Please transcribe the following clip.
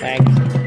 Thanks.